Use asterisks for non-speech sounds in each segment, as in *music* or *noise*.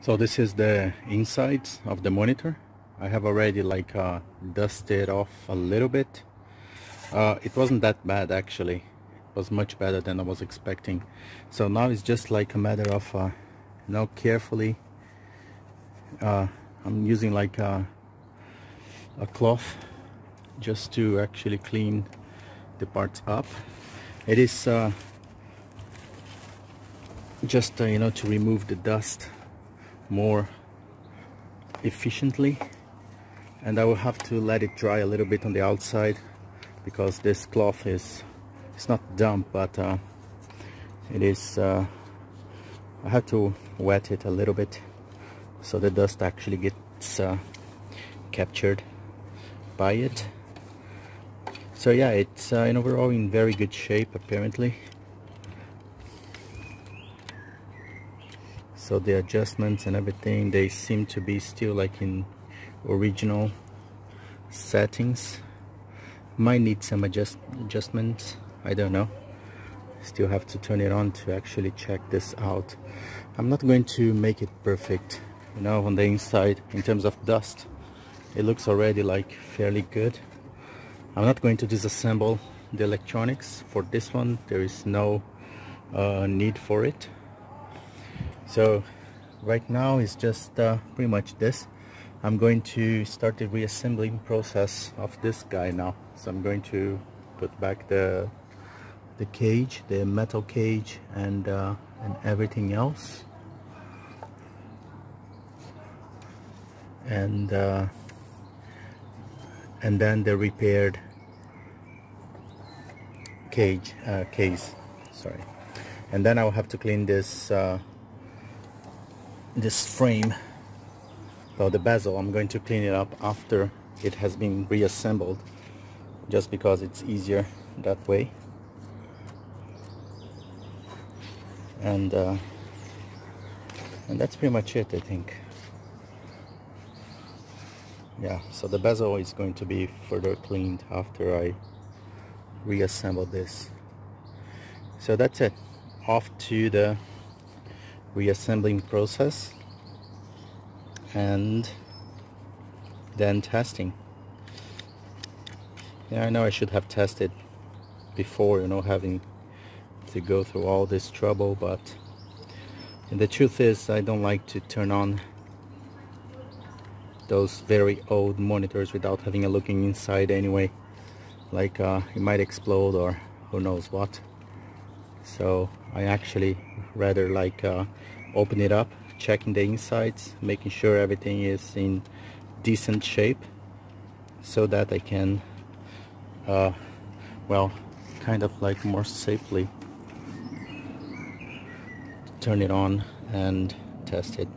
so this is the insides of the monitor. I have already like uh, dusted off a little bit. Uh, it wasn't that bad actually. It was much better than I was expecting. So now it's just like a matter of uh, know carefully uh, I'm using like a, a cloth just to actually clean the parts up. It is uh, just uh, you know to remove the dust more efficiently. And I will have to let it dry a little bit on the outside because this cloth is it's not damp but uh, it is uh, I have to wet it a little bit so the dust actually gets uh, captured by it. So yeah it's uh, in overall in very good shape apparently so the adjustments and everything they seem to be still like in original settings. Might need some adjust adjustments. I don't know. Still have to turn it on to actually check this out. I'm not going to make it perfect you know on the inside. In terms of dust it looks already like fairly good. I'm not going to disassemble the electronics for this one. There is no uh, need for it so right now it's just uh, pretty much this. I'm going to start the reassembling process of this guy now. So I'm going to put back the the cage the metal cage and uh, and everything else. And uh, and then the repaired cage uh, case. Sorry. And then I'll have to clean this uh, this frame well the bezel I'm going to clean it up after it has been reassembled just because it's easier that way. And uh, and that's pretty much it I think. Yeah so the bezel is going to be further cleaned after I reassemble this. So that's it. Off to the reassembling process and then testing. Yeah I know I should have tested before you know having to go through all this trouble but the truth is I don't like to turn on those very old monitors without having a looking inside anyway like uh, it might explode or who knows what so I actually rather like uh, open it up checking the insides making sure everything is in decent shape so that I can uh, well kind of like more safely turn it on and test it.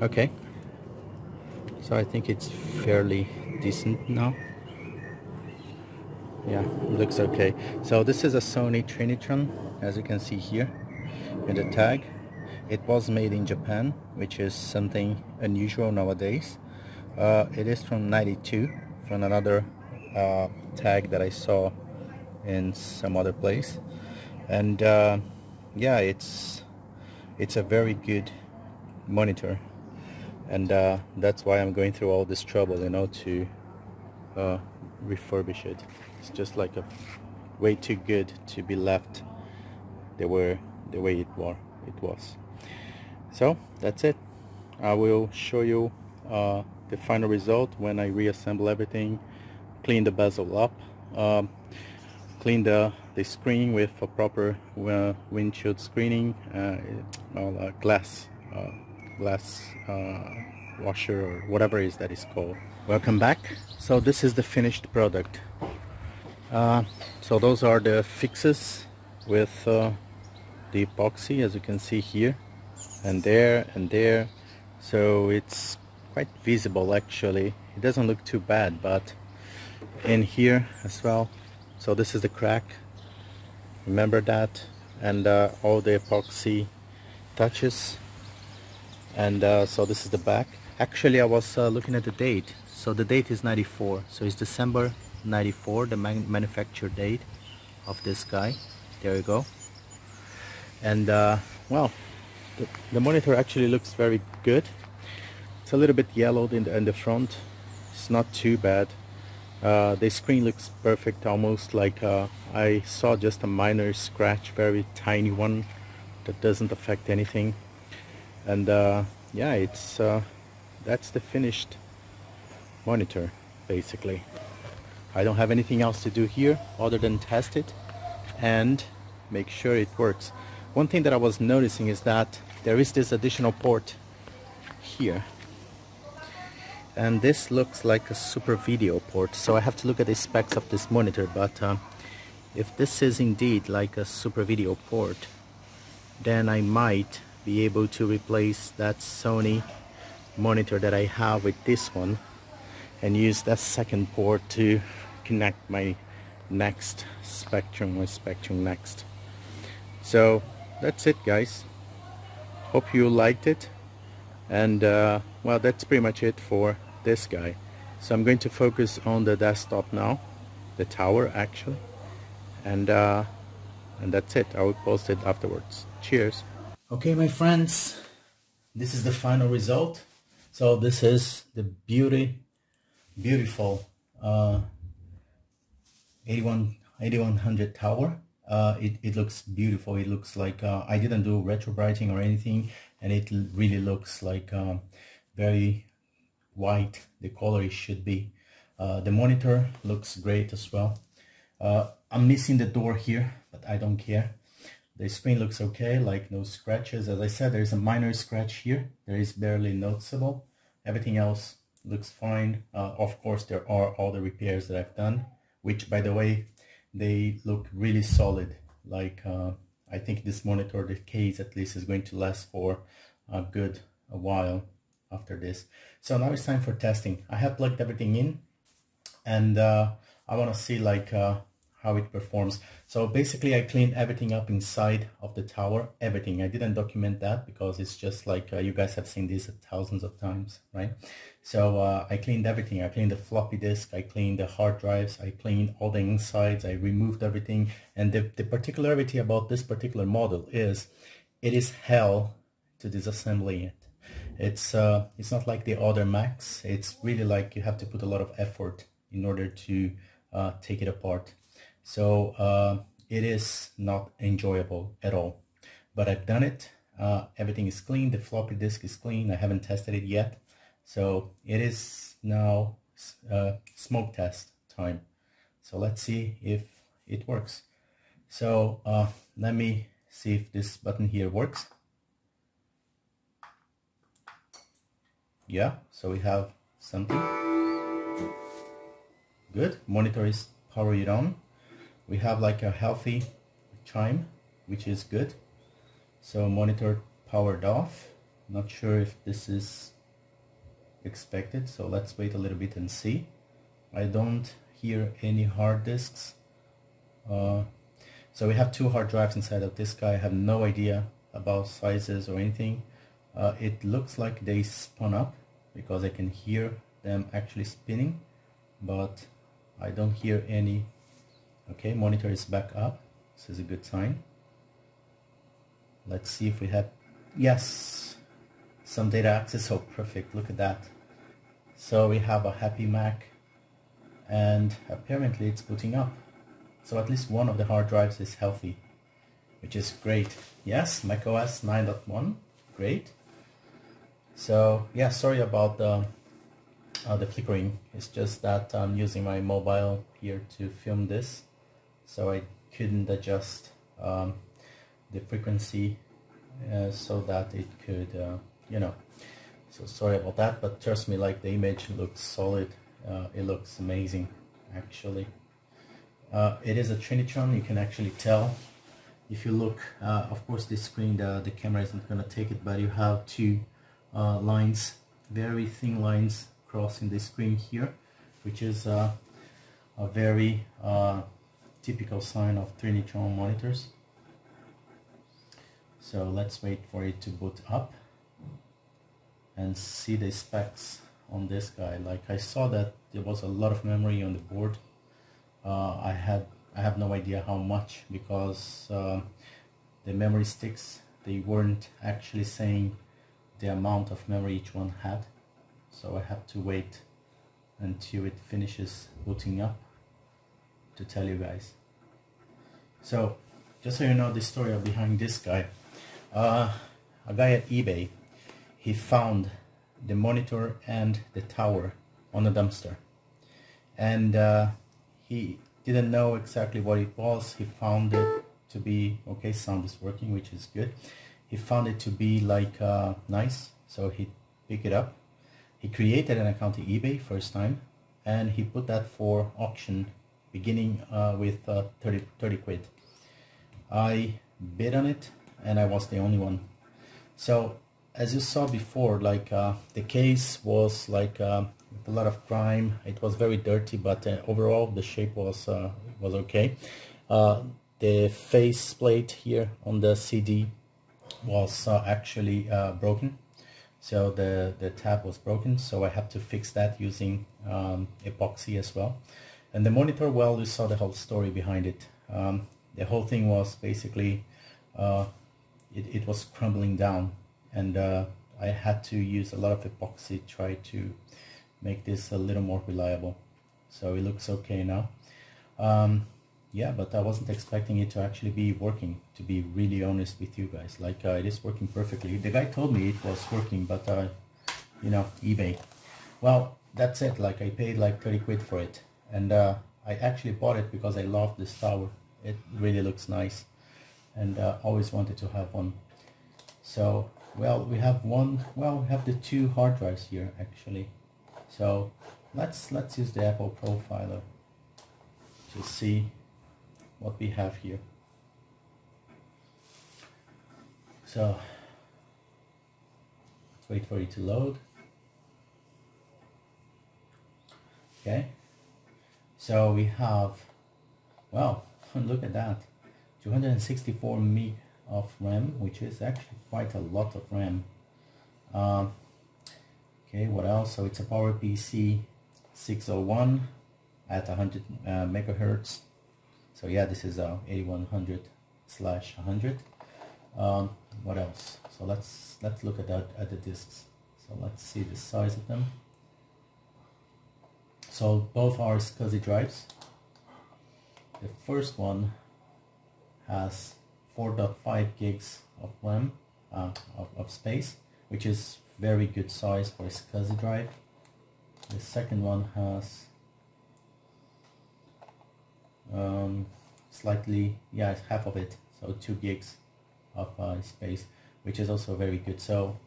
Okay. So I think it's fairly decent now yeah looks okay. So this is a Sony Trinitron as you can see here in the tag. It was made in Japan which is something unusual nowadays. Uh, it is from 92 from another uh, tag that I saw in some other place. And uh, yeah it's it's a very good monitor. And uh, that's why I'm going through all this trouble you know to uh, refurbish it it's just like a way too good to be left the way the way it was it was. So that's it. I will show you uh, the final result when I reassemble everything clean the bezel up um, clean the, the screen with a proper uh, windshield screening uh, well, glass uh, glass uh, washer or whatever it is that is called. Welcome back. So this is the finished product uh, so those are the fixes with uh, the epoxy as you can see here and there and there. So it's quite visible actually. It doesn't look too bad but in here as well. So this is the crack. Remember that. And uh, all the epoxy touches. And uh, so this is the back. Actually I was uh, looking at the date. So the date is 94 so it's December 94 the man manufacture date of this guy. There you go. And uh, well the, the monitor actually looks very good. It's a little bit yellowed in the, in the front. It's not too bad. Uh, the screen looks perfect almost like uh, I saw just a minor scratch very tiny one that doesn't affect anything. And uh, yeah it's uh, that's the finished monitor basically I don't have anything else to do here other than test it and make sure it works. One thing that I was noticing is that there is this additional port here. And this looks like a super video port. So I have to look at the specs of this monitor but uh, if this is indeed like a super video port then I might be able to replace that Sony monitor that I have with this one and use that second port to connect my next Spectrum my Spectrum next. So that's it guys. Hope you liked it. And uh, well that's pretty much it for this guy. So I'm going to focus on the desktop now. The tower actually. And uh, and that's it. I will post it afterwards. Cheers. Okay my friends. This is the final result. So this is the beauty beautiful uh, 81 8100 tower. Uh, it, it looks beautiful. It looks like uh, I didn't do retro brighting or anything and it really looks like um, very white. The color it should be. Uh, the monitor looks great as well. Uh, I'm missing the door here but I don't care. The screen looks okay like no scratches. As I said there's a minor scratch here. There is barely noticeable. Everything else looks fine. Uh, of course there are all the repairs that I've done which by the way they look really solid. Like uh, I think this monitor the case at least is going to last for a good a while after this. So now it's time for testing. I have plugged everything in and uh, I want to see like uh, how it performs. So basically I cleaned everything up inside of the tower, everything. I didn't document that because it's just like uh, you guys have seen this thousands of times, right? So uh, I cleaned everything. I cleaned the floppy disk, I cleaned the hard drives, I cleaned all the insides, I removed everything. And the, the particularity about this particular model is it is hell to disassembly it. It's, uh, it's not like the other Macs. It's really like you have to put a lot of effort in order to uh, take it apart so uh, it is not enjoyable at all. But I've done it. Uh, everything is clean. The floppy disk is clean. I haven't tested it yet. So it is now uh, smoke test time. So let's see if it works. So uh, let me see if this button here works. Yeah so we have something. Good. Monitor is powered on we have like a healthy chime which is good. So monitor powered off. Not sure if this is expected so let's wait a little bit and see. I don't hear any hard disks. Uh, so we have two hard drives inside of this guy. I have no idea about sizes or anything. Uh, it looks like they spun up because I can hear them actually spinning but I don't hear any okay monitor is back up. This is a good sign. Let's see if we have yes some data access. Oh perfect. Look at that. So we have a happy Mac and apparently it's booting up. So at least one of the hard drives is healthy which is great. Yes Mac OS 9.1 great. So yeah sorry about the uh, the flickering. It's just that I'm using my mobile here to film this so I couldn't adjust um, the frequency uh, so that it could uh, you know. So sorry about that but trust me like the image looks solid uh, it looks amazing actually. Uh, it is a Trinitron you can actually tell. If you look uh, of course this screen the, the camera isn't gonna take it but you have two uh, lines very thin lines crossing the screen here which is a very typical sign of Trinitron monitors. So let's wait for it to boot up and see the specs on this guy. Like I saw that there was a lot of memory on the board. Uh, I had I have no idea how much because uh, the memory sticks they weren't actually saying the amount of memory each one had so I have to wait until it finishes booting up to tell you guys. So just so you know the story behind this guy uh, a guy at eBay he found the monitor and the tower on the dumpster. And uh, he didn't know exactly what it was. He found it to be okay sound is working which is good. He found it to be like uh, nice so he picked it up. He created an account on eBay first time and he put that for auction beginning uh, with uh, 30, 30 quid. I bid on it and I was the only one. So as you saw before like uh, the case was like uh, a lot of crime. It was very dirty but uh, overall the shape was uh, was okay. The face plate here on the CD was uh, actually uh, broken. So the the tab was broken so I have to fix that using um, epoxy as well and the monitor well you saw the whole story behind it. Um, the whole thing was basically uh, it, it was crumbling down. And uh, I had to use a lot of epoxy try to make this a little more reliable. So it looks okay now. Um, yeah but I wasn't expecting it to actually be working to be really honest with you guys. Like uh, it is working perfectly. The guy told me it was working but uh, you know eBay. Well that's it. Like I paid like 30 quid for it and uh, I actually bought it because I love this tower. It really looks nice. And uh, always wanted to have one. So well we have one well we have the two hard drives here actually. So let's let's use the Apple profiler to see what we have here. So wait for it to load. Okay, so we have, well, *laughs* look at that, 264 meg of RAM, which is actually quite a lot of RAM. Um, okay, what else? So it's a PowerPC 601 at 100 uh, megahertz. So yeah this is a 8100 slash 100 um, what else? So let's let's look at that at the discs so let's see the size of them so both are SCSI drives. The first one has 4.5 gigs of RAM uh, of, of space which is very good size for a SCSI drive. The second one has um, slightly yeah half of it so two gigs of uh, space which is also very good. So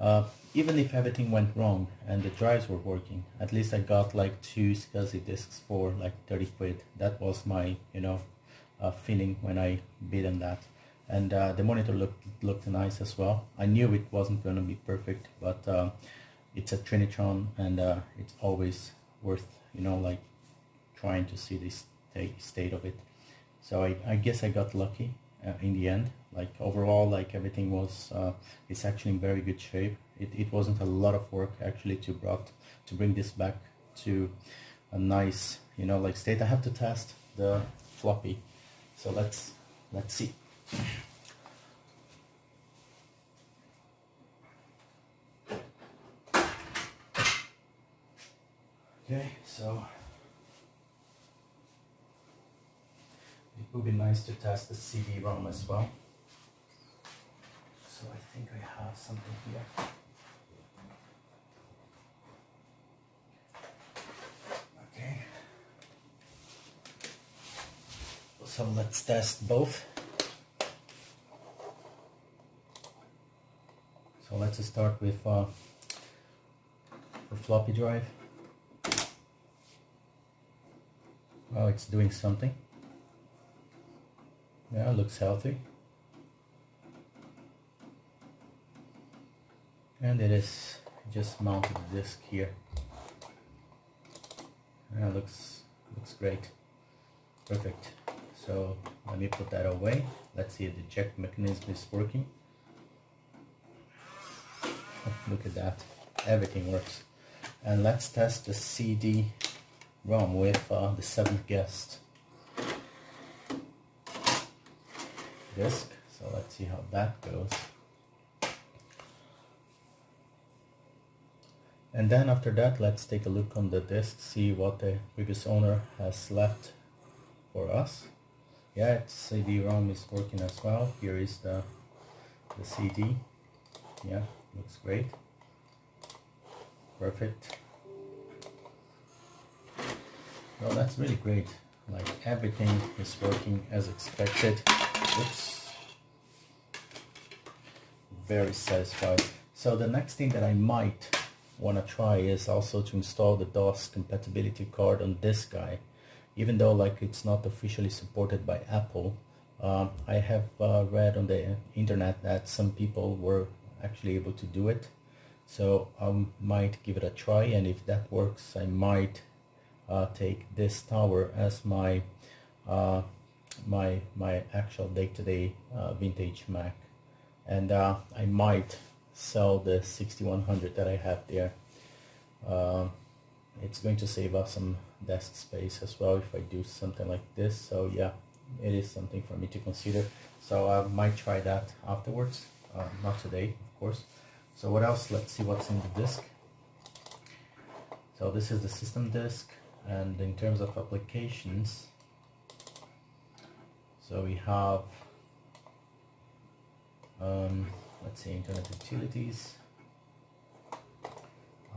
uh, even if everything went wrong and the drives were working at least I got like two SCSI discs for like 30 quid. That was my you know uh, feeling when I bid on that. And uh, the monitor looked looked nice as well. I knew it wasn't going to be perfect but uh, it's a Trinitron and uh, it's always worth you know like trying to see this state of it. So I, I guess I got lucky in the end like overall like everything was uh, it's actually in very good shape. It, it wasn't a lot of work actually to brought to bring this back to a nice you know like state. I have to test the floppy. So let's let's see. Okay so It would be nice to test the CD-ROM as well. So I think I have something here. Okay. So let's test both. So let's start with uh, the floppy drive. Well, it's doing something. Yeah, looks healthy. And it is just mounted the disc here. Yeah, looks looks great. Perfect. So let me put that away. Let's see if the check mechanism is working. Oh, look at that. Everything works. And let's test the CD-ROM with uh, the seventh guest. Disc. so let's see how that goes. And then after that let's take a look on the disk see what the previous owner has left for us. Yeah it's CD-ROM is working as well. Here is the the CD yeah looks great. Perfect. Well that's really great. Like everything is working as expected oops very satisfied. So the next thing that I might want to try is also to install the DOS compatibility card on this guy. Even though like it's not officially supported by Apple um, I have uh, read on the internet that some people were actually able to do it. So I might give it a try and if that works I might uh, take this tower as my uh, my my actual day-to-day uh, vintage Mac. And uh, I might sell the 6100 that I have there. Uh, it's going to save us some desk space as well if I do something like this. So yeah it is something for me to consider. So I might try that afterwards. Uh, not today of course. So what else? Let's see what's in the disk. So this is the system disk. And in terms of applications so we have um, let's see internet utilities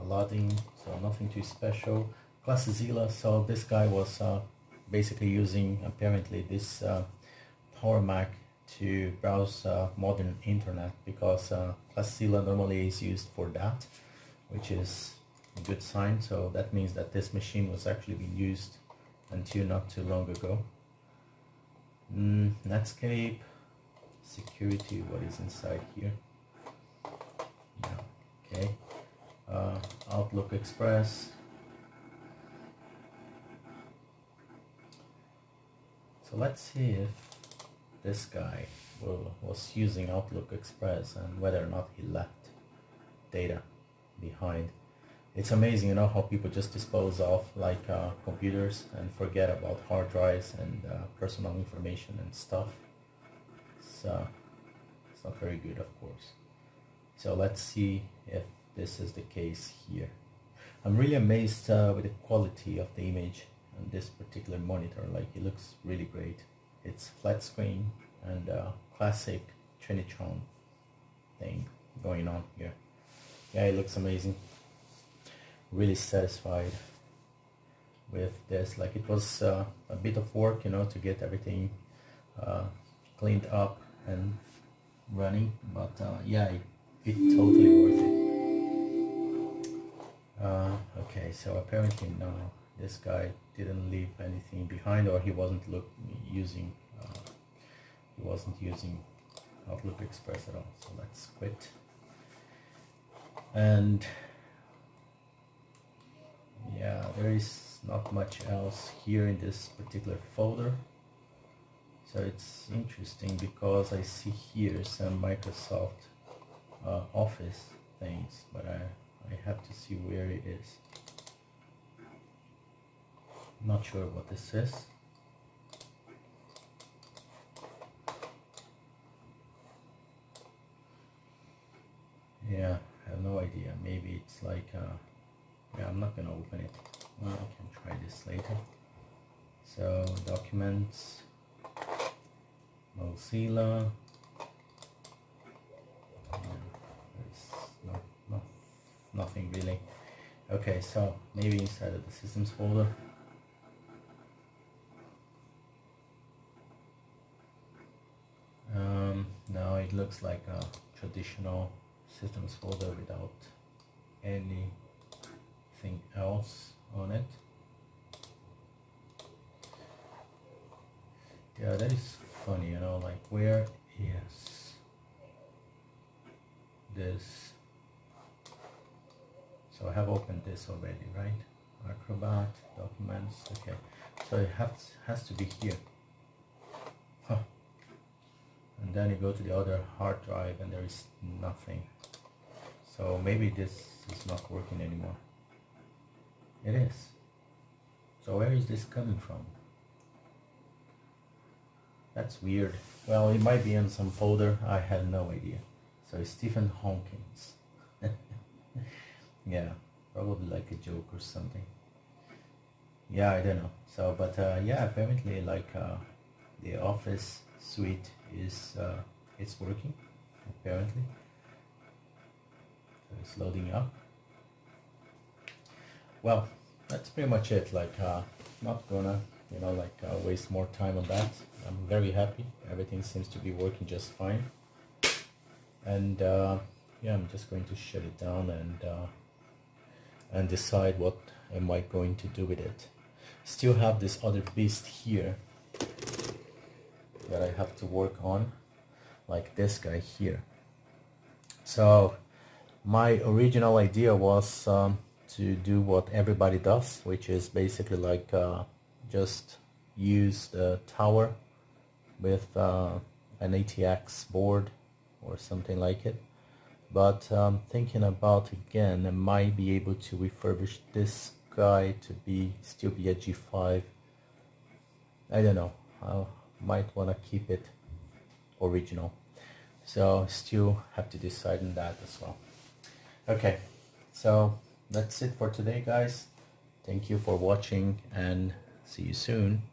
Aladdin so nothing too special. Classilla so this guy was uh, basically using apparently this uh, Power Mac to browse uh, modern internet because uh, Classilla normally is used for that which is a good sign. So that means that this machine was actually being used until not too long ago mm, Netscape security what is inside here? Yeah okay. Uh, Outlook Express. So let's see if this guy will, was using Outlook Express and whether or not he left data behind it's amazing you know how people just dispose of like uh, computers and forget about hard drives and uh, personal information and stuff. So it's not very good of course. So let's see if this is the case here. I'm really amazed uh, with the quality of the image on this particular monitor. Like it looks really great. It's flat screen and uh, classic Trinitron thing going on here. Yeah it looks amazing really satisfied with this. Like it was uh, a bit of work you know to get everything uh, cleaned up and running but uh, yeah it, it totally worth it. Uh, okay so apparently no this guy didn't leave anything behind or he wasn't look using uh, he wasn't using Outlook Express at all. So let's quit. And yeah there is not much else here in this particular folder. So it's interesting because I see here some Microsoft uh, Office things but I, I have to see where it is. Not sure what this is. Yeah I have no idea. Maybe it's like uh, yeah I'm not gonna open it. Well, I can try this later. So documents Mozilla. No, no, nothing really. Okay so maybe inside of the systems folder. Um, now it looks like a traditional systems folder without any anything else on it? Yeah that is funny you know like where is this? So I have opened this already right? Acrobat documents okay. So it has, has to be here. Huh. and then you go to the other hard drive and there is nothing. So maybe this is not working anymore it is. So where is this coming from? That's weird. Well, it might be in some folder. I had no idea. So Stephen Hawkins. *laughs* yeah, probably like a joke or something. Yeah, I don't know. So, but uh, yeah, apparently like uh, the office suite is uh, it's working apparently. So it's loading up. Well, that's pretty much it. Like, uh, not gonna you know like uh, waste more time on that. I'm very happy. Everything seems to be working just fine. And uh, yeah, I'm just going to shut it down and uh, and decide what am I going to do with it. Still have this other beast here that I have to work on, like this guy here. So my original idea was um, to do what everybody does, which is basically like uh, just use the tower with uh, an ATX board or something like it. But um, thinking about again I might be able to refurbish this guy to be still be a G5 I don't know. I might want to keep it original. So still have to decide on that as well. Okay. So that's it for today guys thank you for watching and See you soon.